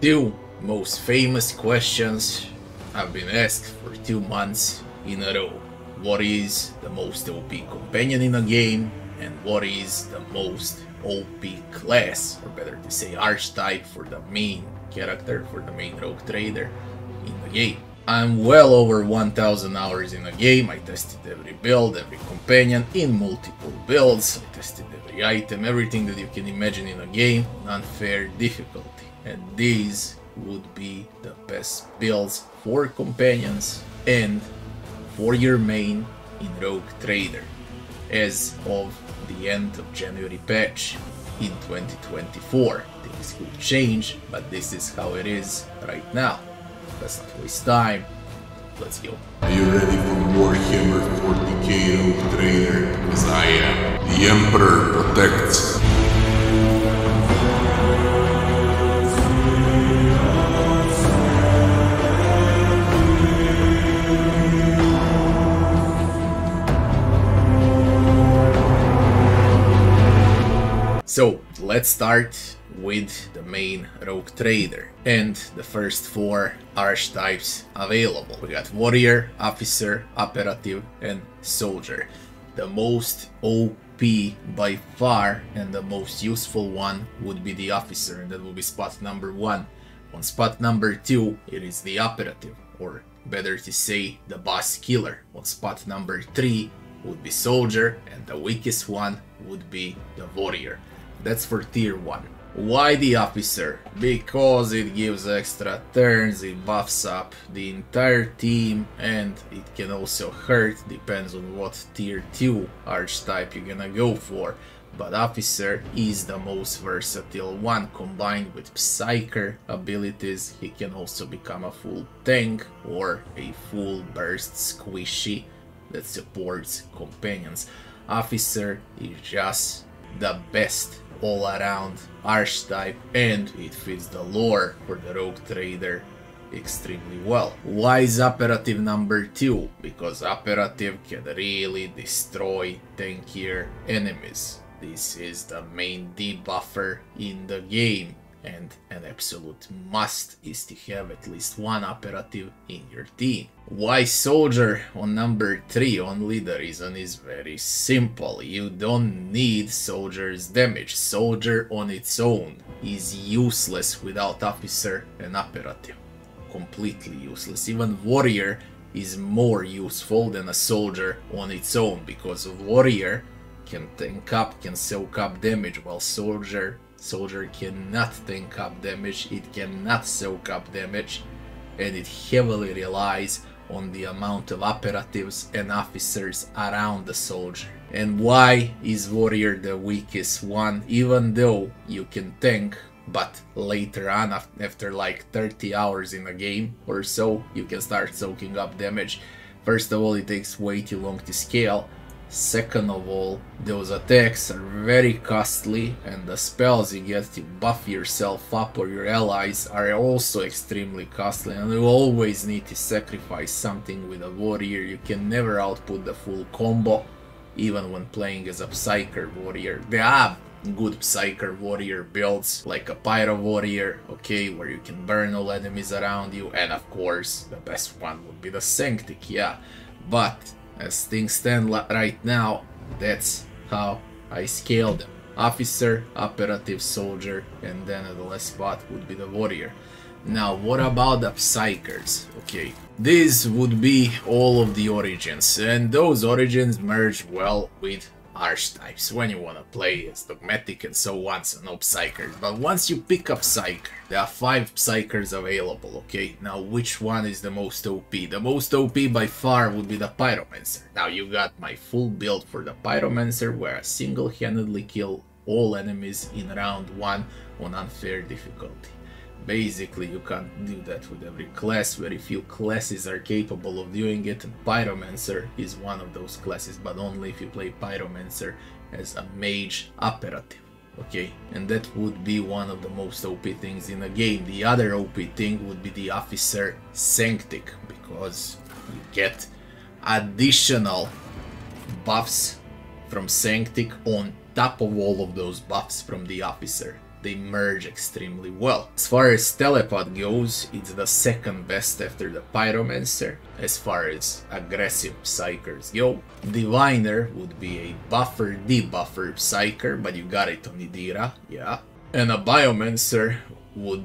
Two most famous questions have been asked for two months in a row. What is the most OP companion in a game and what is the most OP class, or better to say archetype for the main character, for the main rogue trader in the game. I'm well over 1000 hours in the game, I tested every build, every companion in multiple builds, I tested every item, everything that you can imagine in a game on unfair difficulty. And these would be the best builds for companions and for your main in Rogue Trader as of the end of January patch in 2024. Things could change, but this is how it is right now. Let's not waste time. Let's go. Are you ready for Warhammer 40k Rogue Trader? As I am. The Emperor protects. So let's start with the main rogue trader and the first four archetypes available. We got warrior, officer, operative and soldier. The most OP by far and the most useful one would be the officer and that will be spot number one. On spot number two it is the operative or better to say the boss killer. On spot number three would be soldier and the weakest one would be the warrior. That's for tier 1. Why the officer? Because it gives extra turns, it buffs up the entire team and it can also hurt, depends on what tier 2 archetype you're gonna go for. But officer is the most versatile one combined with psyker abilities he can also become a full tank or a full burst squishy that supports companions. Officer is just the best all around archetype and it fits the lore for the rogue trader extremely well. Why is operative number 2? Because operative can really destroy tankier enemies. This is the main debuffer in the game and an absolute must is to have at least one operative in your team. Why soldier on number 3? Only the reason is very simple. You don't need soldier's damage. Soldier on its own is useless without officer and operative. Completely useless. Even warrior is more useful than a soldier on its own because warrior can tank up, can soak up damage while soldier Soldier cannot tank up damage, it cannot soak up damage, and it heavily relies on the amount of operatives and officers around the soldier. And why is warrior the weakest one even though you can tank but later on after like 30 hours in a game or so you can start soaking up damage. First of all it takes way too long to scale Second of all, those attacks are very costly and the spells you get to buff yourself up or your allies are also extremely costly and you always need to sacrifice something with a warrior, you can never output the full combo even when playing as a Psyker warrior. There are good Psyker warrior builds like a Pyro warrior, okay, where you can burn all enemies around you and of course the best one would be the Sanctic, yeah, but as things stand right now, that's how I scale them. Officer, operative, soldier, and then at the last spot would be the warrior. Now, what about the Psykers? Okay, these would be all of the origins, and those origins merge well with archetypes when you wanna play as dogmatic and so on, so no psykers. But once you pick up psyker, there are five psykers available, okay? Now which one is the most OP? The most OP by far would be the Pyromancer. Now you got my full build for the Pyromancer where I single-handedly kill all enemies in round 1 on unfair difficulty. Basically, you can't do that with every class, very few classes are capable of doing it, Pyromancer is one of those classes, but only if you play Pyromancer as a mage operative. Okay, and that would be one of the most OP things in the game. The other OP thing would be the Officer Sanctic, because you get additional buffs from Sanctic on top of all of those buffs from the Officer they merge extremely well. As far as Telepath goes, it's the second best after the Pyromancer. As far as aggressive Psykers go, Diviner would be a buffer debuffer Psyker, but you got it on Idira, yeah. And a Biomancer would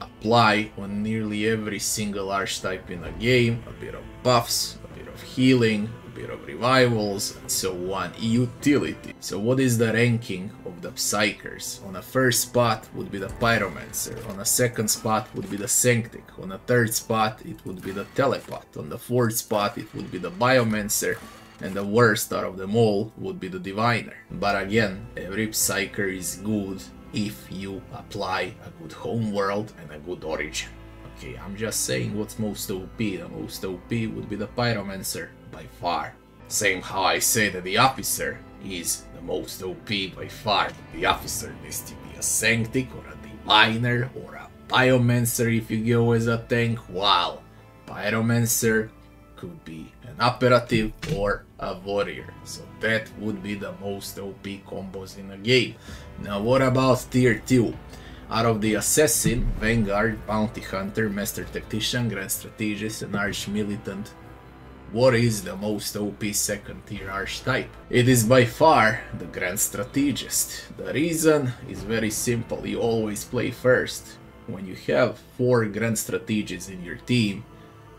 apply on nearly every single archetype in a game, a bit of buffs, a bit of healing, bit of revivals, and so on. Utility. So what is the ranking of the Psykers? On a first spot would be the Pyromancer, on a second spot would be the Sanctic, on a third spot it would be the Telepath, on the fourth spot it would be the Biomancer, and the worst out of them all would be the Diviner. But again, every Psyker is good if you apply a good homeworld and a good origin. Okay, I'm just saying what's most OP. The most OP would be the Pyromancer by far. Same how I say that the officer is the most OP by far. The officer needs to be a Sanctic or a Diviner or a Biomancer if you go as a tank, while Pyromancer could be an operative or a warrior. So that would be the most OP combos in a game. Now what about tier 2? Out of the Assassin, Vanguard, Bounty Hunter, Master Tactician, Grand Strategist and Arch Militant, what is the most OP second tier archetype? It is by far the Grand Strategist. The reason is very simple, you always play first. When you have 4 Grand Strategists in your team,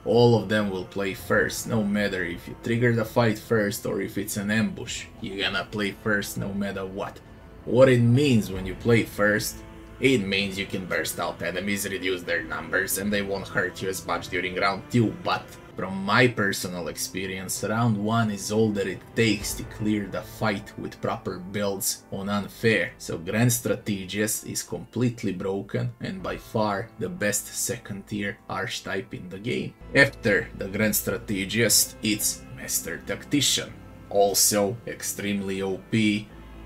all of them will play first, no matter if you trigger the fight first or if it's an ambush. You're gonna play first no matter what. What it means when you play first, it means you can burst out enemies, reduce their numbers, and they won't hurt you as much during round 2, but from my personal experience, round 1 is all that it takes to clear the fight with proper builds on unfair, so Grand Strategist is completely broken and by far the best second tier archetype in the game. After the Grand Strategist, it's Master Tactician, also extremely OP,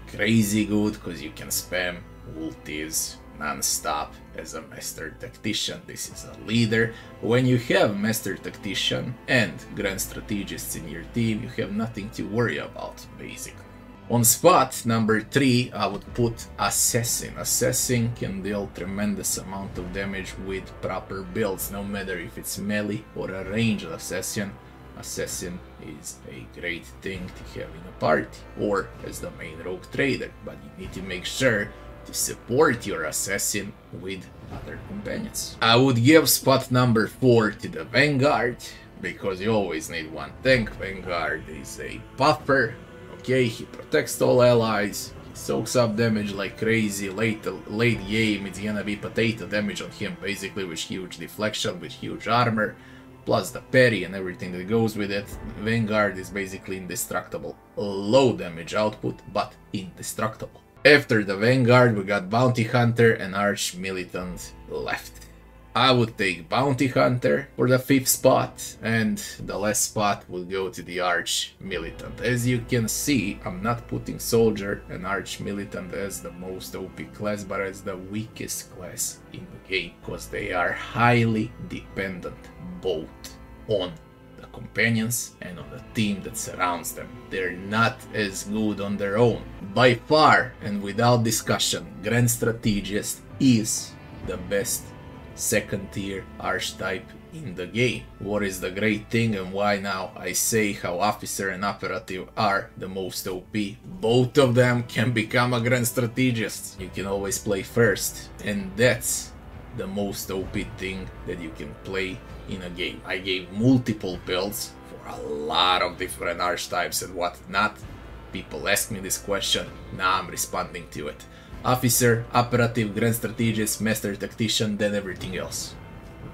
crazy good cause you can spam ultis non-stop as a Master Tactician. This is a leader. When you have Master Tactician and Grand Strategists in your team, you have nothing to worry about, basically. On spot number 3, I would put Assassin. Assassin can deal tremendous amount of damage with proper builds, no matter if it's melee or a ranged Assassin. Assassin is a great thing to have in a party, or as the main rogue trader, but you need to make sure to support your assassin with other companions. I would give spot number 4 to the Vanguard, because you always need one tank. Vanguard is a buffer, okay, he protects all allies, he soaks up damage like crazy, late, late game it's gonna be potato damage on him, basically with huge deflection, with huge armor, plus the parry and everything that goes with it. Vanguard is basically indestructible. Low damage output, but indestructible. After the Vanguard, we got Bounty Hunter and Arch Militant left. I would take Bounty Hunter for the fifth spot, and the last spot will go to the Arch Militant. As you can see, I'm not putting Soldier and Arch Militant as the most OP class, but as the weakest class in the game, because they are highly dependent both on companions and on the team that surrounds them. They're not as good on their own. By far and without discussion, Grand Strategist is the best second tier archetype in the game. What is the great thing and why now I say how Officer and Operative are the most OP. Both of them can become a Grand Strategist. You can always play first and that's the most OP thing that you can play in a game. I gave multiple builds for a lot of different archetypes and whatnot. People ask me this question, now I'm responding to it. Officer, Operative, Grand Strategist, Master Tactician, then everything else.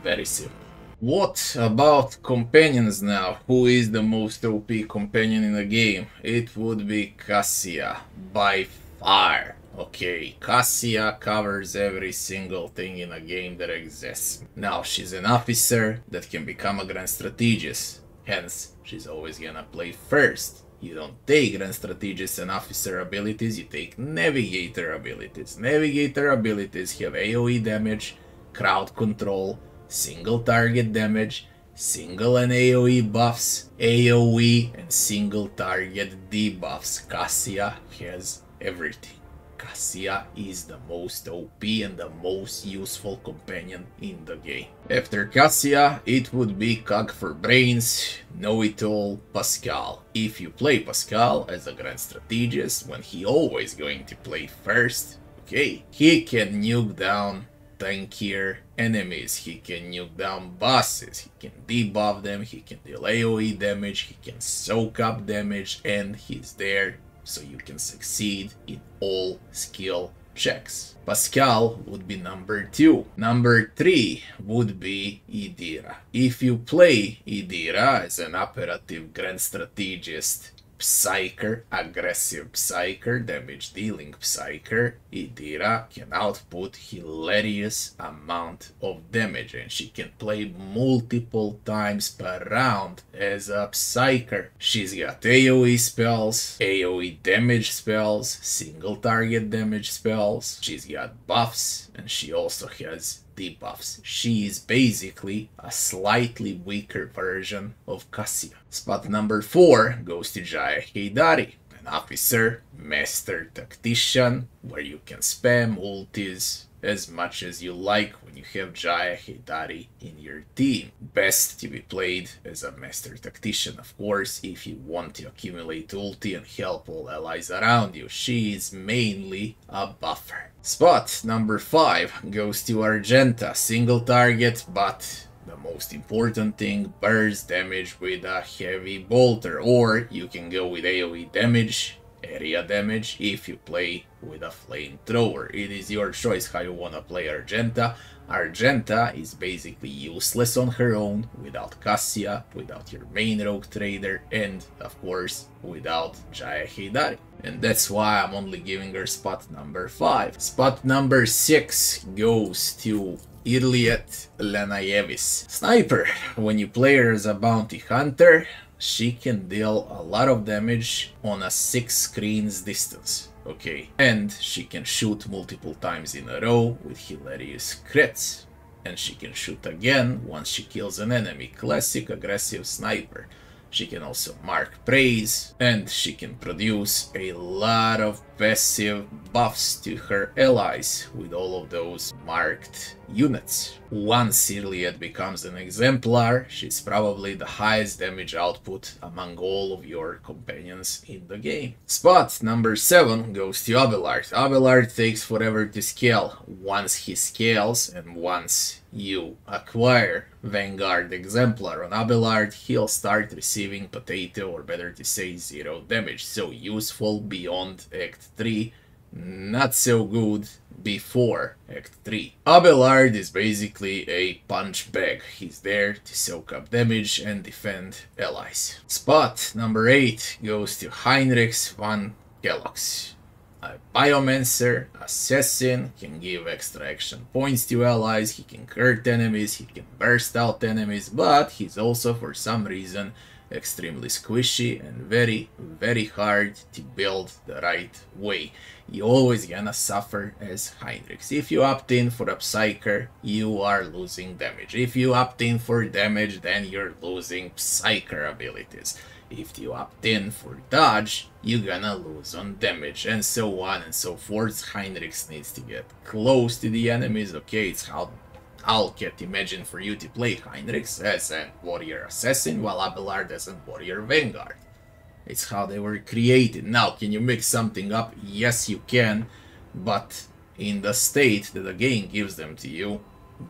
Very simple. What about companions now? Who is the most OP companion in the game? It would be Cassia, by far. Okay, Cassia covers every single thing in a game that exists. Now, she's an officer that can become a Grand Strategist, hence, she's always gonna play first. You don't take Grand Strategist and Officer abilities, you take Navigator abilities. Navigator abilities have AoE damage, crowd control, single target damage, single and AoE buffs, AoE and single target debuffs. Cassia has everything Cassia is the most OP and the most useful companion in the game. After Cassia, it would be Cog for Brains, Know-It-All, Pasqal. If you play Pasqal as a grand strategist, when he always going to play first, okay, he can nuke down tankier enemies, he can nuke down bosses, he can debuff them, he can deal AoE damage, he can soak up damage, and he's there so you can succeed in all skill checks. Pasqal would be number 2. Number 3 would be Idira. If you play Idira as an operative grand strategist Psyker, aggressive Psyker, damage dealing Psyker, Idira can output hilarious amount of damage and she can play multiple times per round as a Psyker. She's got AoE spells, AoE damage spells, single target damage spells, she's got buffs, and she also has debuffs. She is basically a slightly weaker version of Cassia. Spot number 4 goes to Jae Hyeonri, an officer, master tactician, where you can spam ultis as much as you like when you have Jae Hyeonri in your team. Best to be played as a master tactician, of course, if you want to accumulate ulti and help all allies around you. She is mainly a buffer. Spot number 5 goes to Argenta, single target, but the most important thing, burst damage with a heavy bolter, or you can go with AoE damage, area damage if you play with a flamethrower. It is your choice how you wanna play Argenta. Argenta is basically useless on her own, without Cassia, without your main rogue trader, and of course, without Jae Hyeonri. And that's why I'm only giving her spot number 5. Spot number 6 goes to Yrliet Lenayevis. Sniper, when you play her as a bounty hunter, she can deal a lot of damage on a 6 screens distance. Okay, and she can shoot multiple times in a row with hilarious crits. And she can shoot again once she kills an enemy. Classic aggressive sniper. She can also mark praise, and she can produce a lot of passive buffs to her allies with all of those marked units. Once Yrliet becomes an exemplar, she's probably the highest damage output among all of your companions in the game. Spot number 7 goes to Abelard. Abelard takes forever to scale. Once he scales and once you acquire Vanguard Exemplar on Abelard, he'll start receiving potato or better to say zero damage, so useful beyond Act 3, not so good before Act 3. Abelard is basically a punch bag. He's there to soak up damage and defend allies. Spot number 8 goes to Heinrix van Calox. A Biomancer, Assassin, can give extra action points to allies, he can hurt enemies, he can burst out enemies, but he's also for some reason extremely squishy and very, very hard to build the right way. You always gonna suffer as Heinrix. If you opt in for a Psyker, you are losing damage. If you opt in for damage, then you're losing Psyker abilities. If you opt in for dodge, you're gonna lose on damage, and so on and so forth. Heinrix needs to get close to the enemies, okay, it's how I'll get imagine for you to play Heinrix as a warrior assassin, while Abelard as a warrior vanguard. It's how they were created. Now, can you mix something up? Yes, you can, but in the state that the game gives them to you,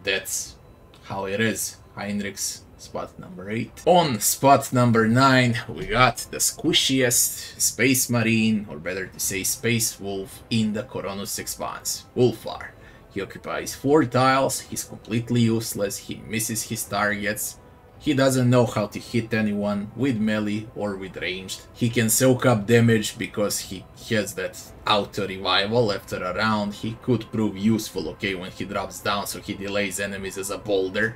that's how it is. Heinrix, spot number 8. On spot number 9, we got the squishiest Space Marine, or better to say Space Wolf, in the Koronus Expanse, Ulfar. He occupies 4 tiles, he's completely useless, he misses his targets, he doesn't know how to hit anyone with melee or with ranged. He can soak up damage because he has that auto revival after a round. He could prove useful, okay, when he drops down so he delays enemies as a boulder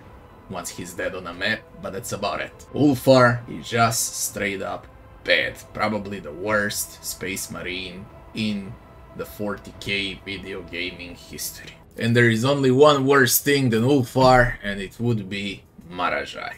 once he's dead on a map, but that's about it. Ulfar is just straight up bad. Probably the worst Space Marine in the 40k video gaming history. And there is only one worse thing than Ulfar, and it would be Marazhai.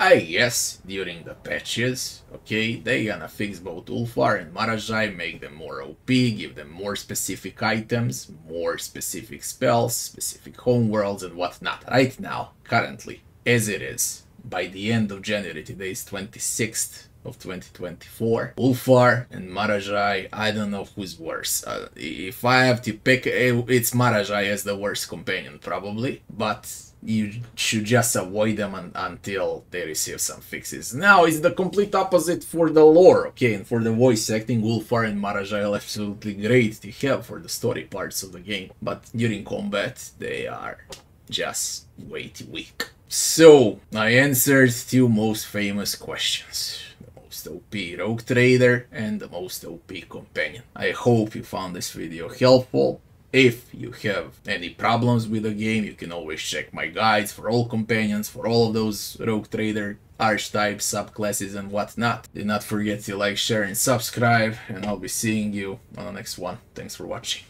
I guess during the patches, okay, they gonna fix both Ulfar and Marazhai, make them more OP, give them more specific items, more specific spells, specific homeworlds and whatnot. Right now, currently, as it is, by the end of January, today is 26th of 2024. Ulfar and Marazhai, I don't know who's worse. Uh, if I have to pick, eh, it's Marazhai as the worst companion, probably. But you should just avoid them un until they receive some fixes. Now, it's the complete opposite for the lore, okay? And for the voice acting, Ulfar and Marajai are absolutely great to have for the story parts of the game. But during combat, they are just way too weak. So, I answered two most famous questions most OP Rogue Trader and the most OP Companion. I hope you found this video helpful. If you have any problems with the game, you can always check my guides for all companions, for all of those Rogue Trader archetypes, subclasses and whatnot. Do not forget to like, share and subscribe and I'll be seeing you on the next one. Thanks for watching.